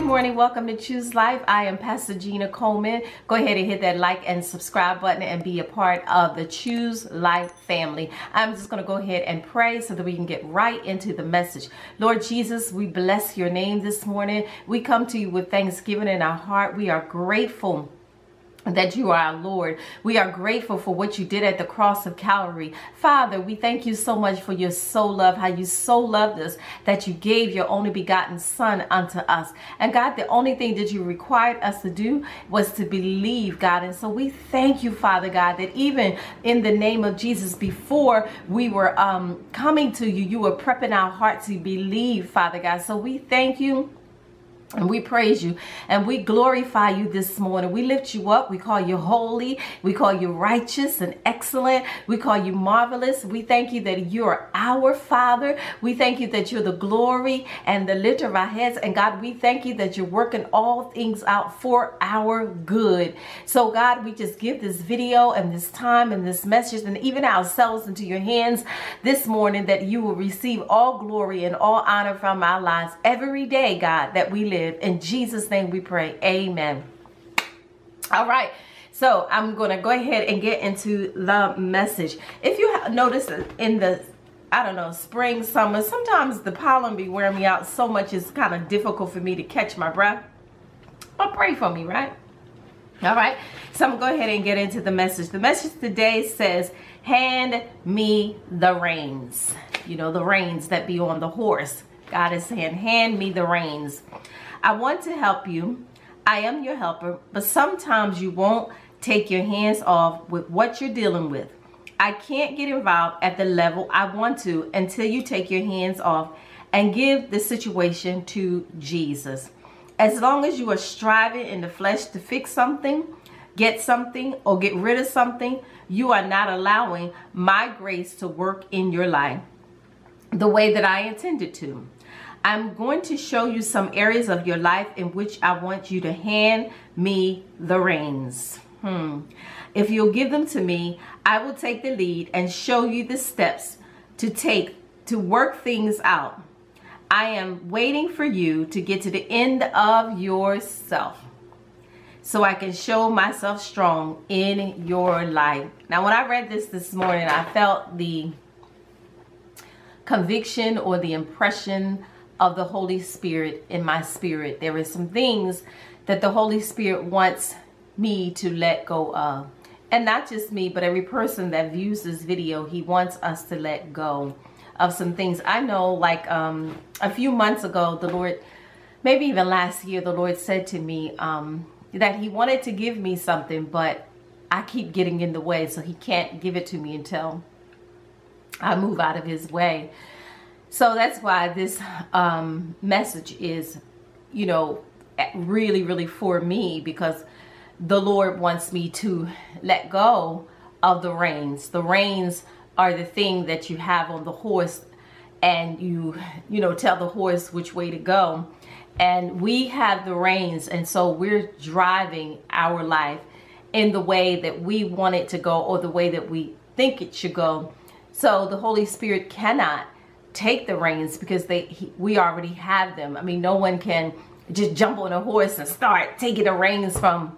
Good morning. Welcome to Choose Life. I am Pastor Gina Coleman. Go ahead and hit that like and subscribe button and be a part of the Choose Life family. I'm just going to go ahead and pray so that we can get right into the message. Lord Jesus, we bless your name this morning. We come to you with thanksgiving in our heart. We are grateful that you are our Lord. We are grateful for what you did at the cross of Calvary. Father, we thank you so much for your so love, how you so loved us that you gave your only begotten son unto us. And God, the only thing that you required us to do was to believe, God. And so we thank you, Father God, that even in the name of Jesus, before we were um, coming to you, you were prepping our hearts to believe, Father God. So we thank you and we praise you and we glorify you this morning. We lift you up. We call you holy. We call you righteous and excellent. We call you marvelous. We thank you that you are our Father. We thank you that you're the glory and the lifter of our heads. And God, we thank you that you're working all things out for our good. So God, we just give this video and this time and this message and even ourselves into your hands this morning that you will receive all glory and all honor from our lives every day, God, that we live live. In Jesus' name we pray. Amen. All right. So I'm going to go ahead and get into the message. If you notice in the I don't know, spring, summer, sometimes the pollen be wearing me out so much it's kind of difficult for me to catch my breath. But pray for me, right? All right. So I'm going to go ahead and get into the message. The message today says, hand me the reins. You know, the reins that be on the horse. God is saying, hand me the reins. I want to help you. I am your helper, but sometimes you won't take your hands off with what you're dealing with. I can't get involved at the level I want to until you take your hands off and give the situation to Jesus. As long as you are striving in the flesh to fix something, get something, or get rid of something, you are not allowing my grace to work in your life the way that I intended to. I'm going to show you some areas of your life in which I want you to hand me the reins. Hmm. If you'll give them to me, I will take the lead and show you the steps to take to work things out. I am waiting for you to get to the end of yourself so I can show myself strong in your life. Now, when I read this this morning, I felt the conviction or the impression of the Holy Spirit in my spirit. There is some things that the Holy Spirit wants me to let go of. And not just me, but every person that views this video, he wants us to let go of some things. I know like um, a few months ago, the Lord, maybe even last year, the Lord said to me um, that he wanted to give me something, but I keep getting in the way. So he can't give it to me until I move out of his way. So that's why this um, message is, you know, really, really for me because the Lord wants me to let go of the reins. The reins are the thing that you have on the horse and you, you know, tell the horse which way to go. And we have the reins and so we're driving our life in the way that we want it to go or the way that we think it should go. So the Holy Spirit cannot take the reins because they he, we already have them. I mean, no one can just jump on a horse and start taking the reins from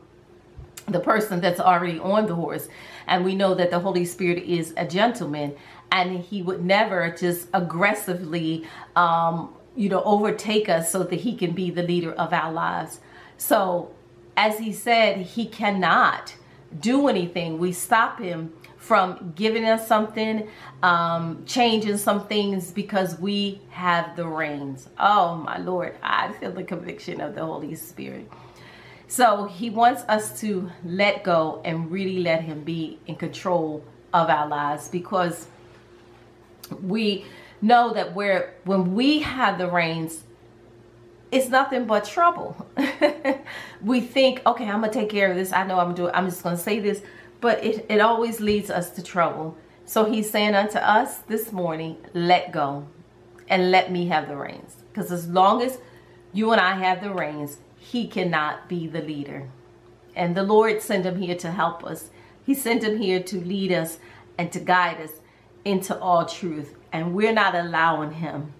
the person that's already on the horse. And we know that the Holy Spirit is a gentleman and he would never just aggressively, um, you know, overtake us so that he can be the leader of our lives. So as he said, he cannot do anything. We stop him from giving us something, um, changing some things because we have the reins. Oh my Lord, I feel the conviction of the Holy Spirit. So he wants us to let go and really let him be in control of our lives because we know that we're, when we have the reins, it's nothing but trouble. we think, okay, I'm gonna take care of this. I know I'm doing, I'm just gonna say this but it, it always leads us to trouble. So he's saying unto us this morning, let go and let me have the reins. Because as long as you and I have the reins, he cannot be the leader. And the Lord sent him here to help us. He sent him here to lead us and to guide us into all truth. And we're not allowing him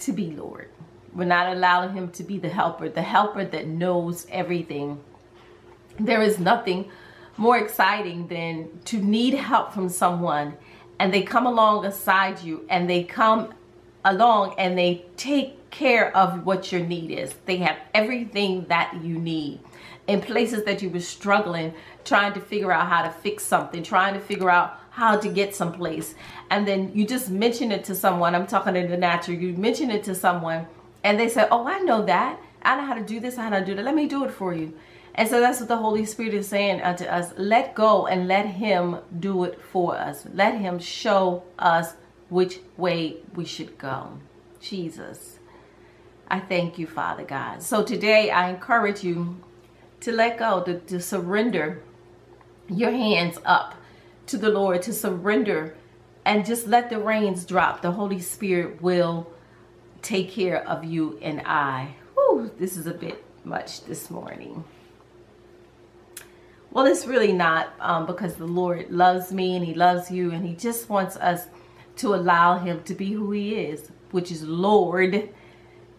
to be Lord. We're not allowing him to be the helper, the helper that knows everything. There is nothing more exciting than to need help from someone and they come along beside you and they come along and they take care of what your need is. They have everything that you need in places that you were struggling, trying to figure out how to fix something, trying to figure out how to get someplace. And then you just mention it to someone. I'm talking in the natural. You mention it to someone and they say, Oh, I know that. I know how to do this. I know how to do that. Let me do it for you. And so that's what the Holy Spirit is saying unto us. Let go and let Him do it for us. Let Him show us which way we should go. Jesus. I thank you, Father God. So today I encourage you to let go, to, to surrender your hands up to the Lord, to surrender and just let the reins drop. The Holy Spirit will take care of you and I. Whew, this is a bit much this morning. Well, it's really not um, because the Lord loves me and he loves you and he just wants us to allow him to be who he is, which is Lord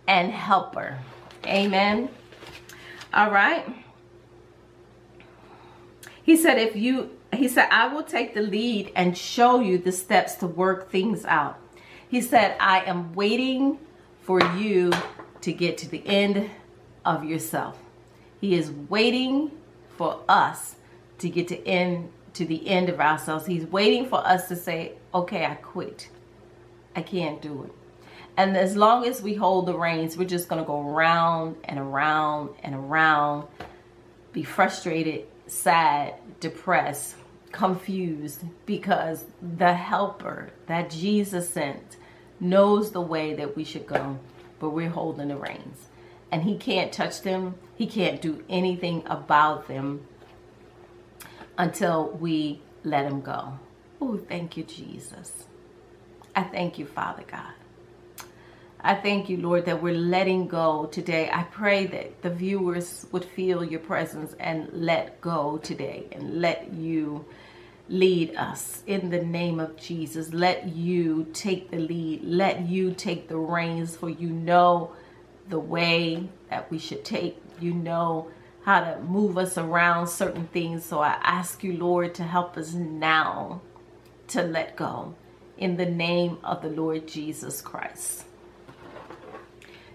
and helper. Amen. All right. He said, if you, he said, I will take the lead and show you the steps to work things out. He said, I am waiting for you to get to the end of yourself. He is waiting for us to get to end to the end of ourselves. He's waiting for us to say, okay, I quit. I can't do it. And as long as we hold the reins, we're just going to go around and around and around, be frustrated, sad, depressed, confused because the helper that Jesus sent knows the way that we should go, but we're holding the reins and he can't touch them. He can't do anything about them until we let him go. Oh, thank you, Jesus. I thank you, Father God. I thank you, Lord, that we're letting go today. I pray that the viewers would feel your presence and let go today and let you lead us in the name of Jesus. Let you take the lead. Let you take the reins for you know the way that we should take. You know how to move us around certain things. So I ask you, Lord, to help us now to let go in the name of the Lord Jesus Christ.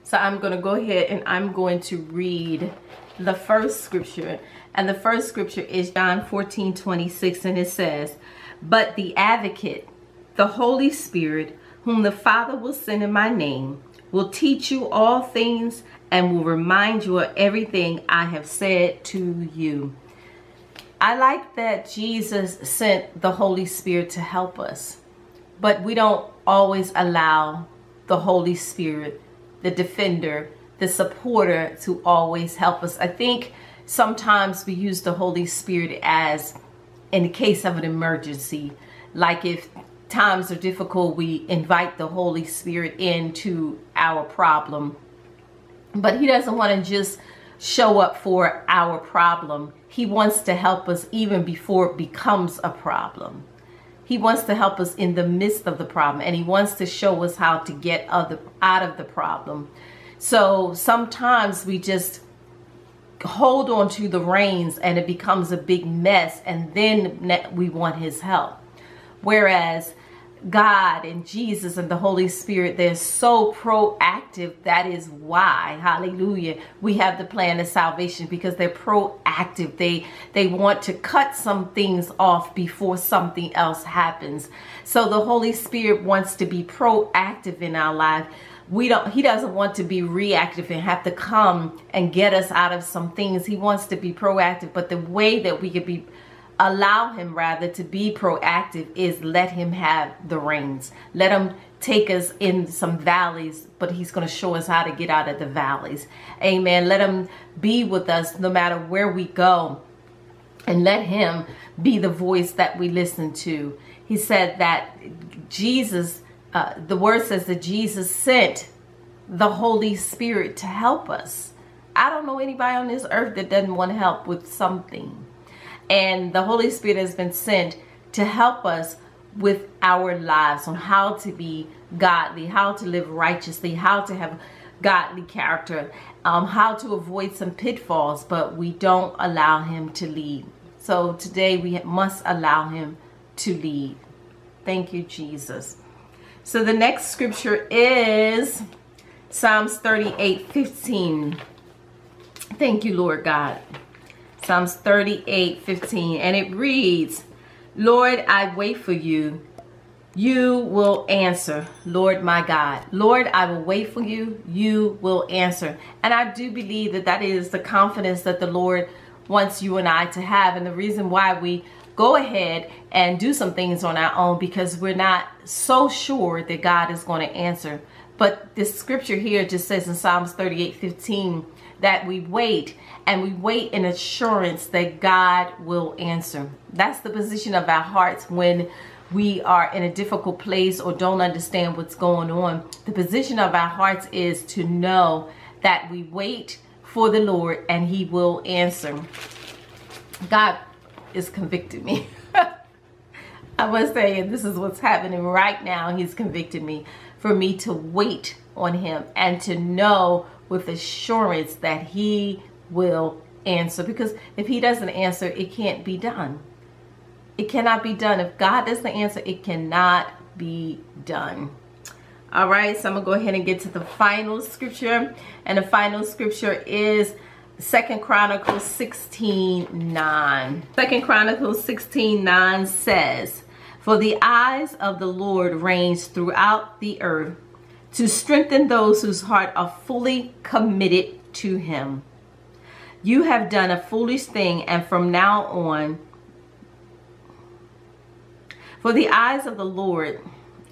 So I'm going to go ahead and I'm going to read the first scripture. And the first scripture is John 14, 26. And it says, But the advocate, the Holy Spirit, whom the Father will send in my name, will teach you all things and will remind you of everything I have said to you. I like that Jesus sent the Holy Spirit to help us, but we don't always allow the Holy Spirit, the defender, the supporter to always help us. I think sometimes we use the Holy Spirit as in the case of an emergency, like if times are difficult, we invite the Holy Spirit into our problem. But He doesn't want to just show up for our problem. He wants to help us even before it becomes a problem. He wants to help us in the midst of the problem and he wants to show us how to get other, out of the problem. So sometimes we just hold on to the reins and it becomes a big mess and then we want his help. Whereas God and Jesus and the Holy Spirit, they're so proactive. That is why, hallelujah, we have the plan of salvation because they're proactive. They they want to cut some things off before something else happens. So the Holy Spirit wants to be proactive in our life. We don't he doesn't want to be reactive and have to come and get us out of some things. He wants to be proactive, but the way that we could be allow him rather to be proactive is let him have the reins. Let him take us in some valleys, but he's going to show us how to get out of the valleys. Amen. Let him be with us no matter where we go. And let him be the voice that we listen to. He said that Jesus, uh, the word says that Jesus sent the Holy Spirit to help us. I don't know anybody on this earth that doesn't want to help with something. And the Holy Spirit has been sent to help us with our lives on how to be godly, how to live righteously, how to have godly character, um, how to avoid some pitfalls, but we don't allow him to lead. So today we must allow him to lead. Thank you, Jesus. So the next scripture is Psalms 38 15. Thank you, Lord God. Psalms 38 15. And it reads, Lord, I wait for you. You will answer, Lord my God. Lord, I will wait for you. You will answer. And I do believe that that is the confidence that the Lord wants you and I to have. And the reason why we go ahead and do some things on our own because we're not so sure that God is going to answer. But this scripture here just says in Psalms 38 15 that we wait and we wait in assurance that God will answer. That's the position of our hearts when we are in a difficult place or don't understand what's going on. The position of our hearts is to know that we wait for the Lord and he will answer. God is convicting me. I was saying this is what's happening right now. He's convicted me for me to wait on him and to know with assurance that he will answer. Because if he doesn't answer it can't be done. It cannot be done. If god doesn't answer it cannot be done. All right so i'm gonna go ahead and get to the final scripture. And the final scripture is Second Chronicles 16, 9. Second Chronicles 16, 9 says, For the eyes of the Lord reigns throughout the earth to strengthen those whose heart are fully committed to him. You have done a foolish thing and from now on, for the eyes of the Lord,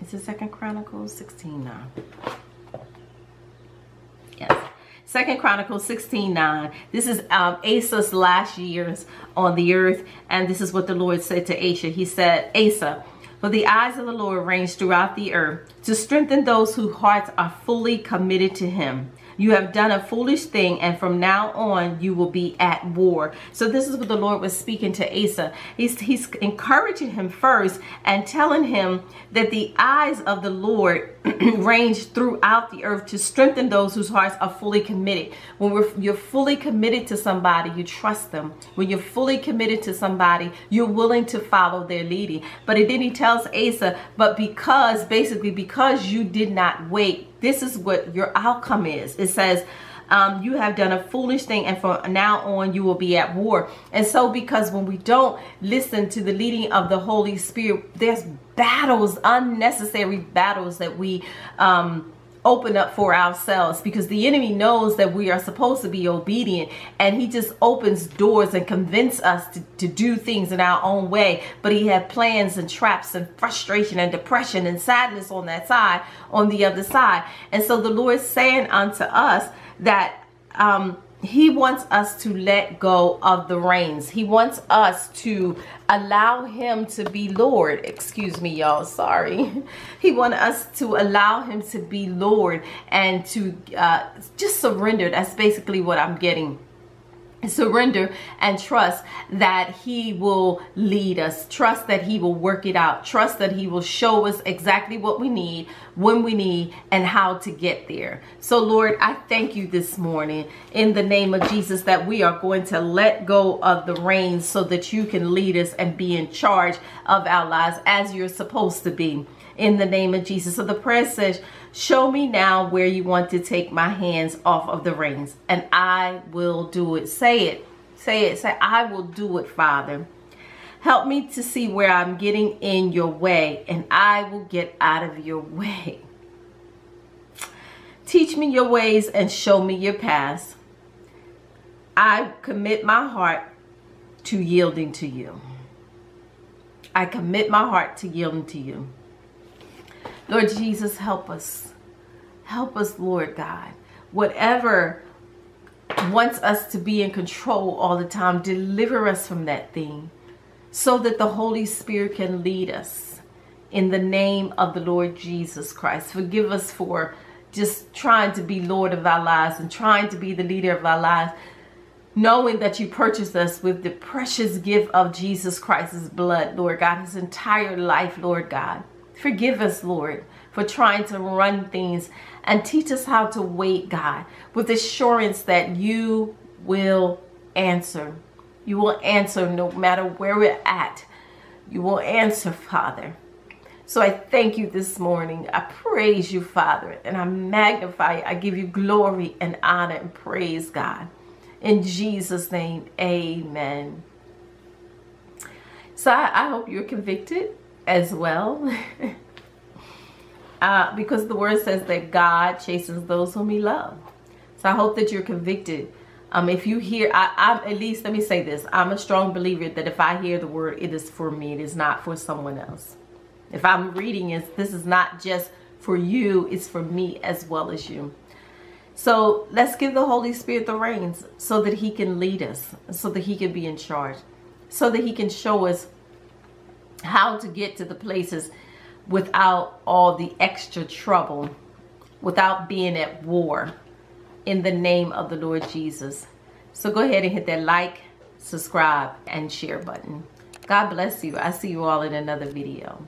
it's the second Chronicles 16, 9. Second Chronicles 16 9. This is um, Asa's last years on the earth. And this is what the Lord said to Asa. He said, Asa, for the eyes of the Lord range throughout the earth to strengthen those whose hearts are fully committed to him. You have done a foolish thing, and from now on you will be at war. So this is what the Lord was speaking to Asa. He's, he's encouraging him first and telling him that the eyes of the Lord range throughout the earth to strengthen those whose hearts are fully committed. When you're fully committed to somebody, you trust them. When you're fully committed to somebody, you're willing to follow their leading. But it, then he tells Asa, but because, basically, because you did not wait this is what your outcome is. It says, um, you have done a foolish thing and from now on you will be at war. And so because when we don't listen to the leading of the Holy Spirit, there's battles, unnecessary battles that we um, open up for ourselves because the enemy knows that we are supposed to be obedient and he just opens doors and convince us to, to do things in our own way. But he had plans and traps and frustration and depression and sadness on that side on the other side. And so the lord saying unto us that um he wants us to let go of the reins. He wants us to allow him to be Lord. Excuse me, y'all. Sorry. He wants us to allow him to be Lord and to uh, just surrender. That's basically what I'm getting surrender and trust that he will lead us. Trust that he will work it out. Trust that he will show us exactly what we need when we need and how to get there. So lord i thank you this morning in the name of jesus that we are going to let go of the reins so that you can lead us and be in charge of our lives as you're supposed to be. In the name of jesus. So the prayer says Show me now where you want to take my hands off of the reins, and I will do it. Say it. Say it. Say, I will do it, Father. Help me to see where I'm getting in your way, and I will get out of your way. Teach me your ways and show me your paths. I commit my heart to yielding to you. I commit my heart to yielding to you. Lord Jesus, help us. Help us, Lord God. Whatever wants us to be in control all the time, deliver us from that thing so that the Holy Spirit can lead us in the name of the Lord Jesus Christ. Forgive us for just trying to be Lord of our lives and trying to be the leader of our lives, knowing that you purchased us with the precious gift of Jesus Christ's blood, Lord God, his entire life, Lord God Forgive us, Lord, for trying to run things and teach us how to wait, God, with assurance that you will answer. You will answer no matter where we're at. You will answer, Father. So I thank you this morning. I praise you, Father, and I magnify I give you glory and honor and praise, God. In Jesus' name, amen. So I, I hope you're convicted as well. uh, because the word says that God chastens those whom he loves. So I hope that you're convicted. Um, if you hear, I, I'm at least, let me say this. I'm a strong believer that if I hear the word, it is for me. It is not for someone else. If I'm reading it, this is not just for you, it's for me as well as you. So let's give the Holy Spirit the reins so that he can lead us, so that he can be in charge, so that he can show us how to get to the places without all the extra trouble, without being at war in the name of the Lord Jesus. So go ahead and hit that like, subscribe, and share button. God bless you. I see you all in another video.